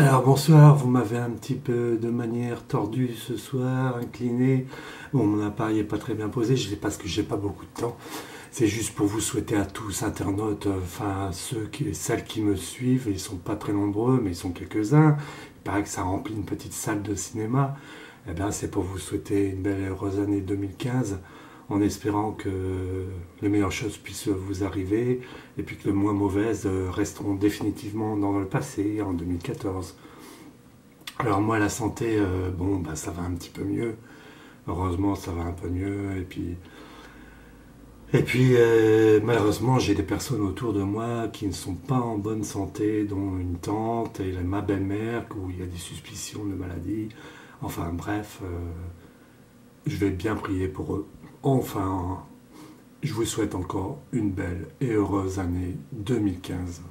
Alors bonsoir, vous m'avez un petit peu de manière tordue ce soir, incliné. Bon, mon appareil n'est pas très bien posé, je sais parce que j'ai pas beaucoup de temps. C'est juste pour vous souhaiter à tous, internautes, euh, enfin ceux qui, celles qui me suivent, ils sont pas très nombreux, mais ils sont quelques-uns. Il paraît que ça remplit une petite salle de cinéma. Eh bien, c'est pour vous souhaiter une belle et heureuse année 2015, en espérant que les meilleures choses puissent vous arriver, et puis que les moins mauvaises euh, resteront définitivement dans le passé, en 2014. Alors moi, la santé, euh, bon, bah, ça va un petit peu mieux. Heureusement, ça va un peu mieux, et puis et puis, euh, malheureusement, j'ai des personnes autour de moi qui ne sont pas en bonne santé, dont une tante et ma belle-mère, où il y a des suspicions de maladie. Enfin, bref, je vais bien prier pour eux. Enfin, je vous souhaite encore une belle et heureuse année 2015.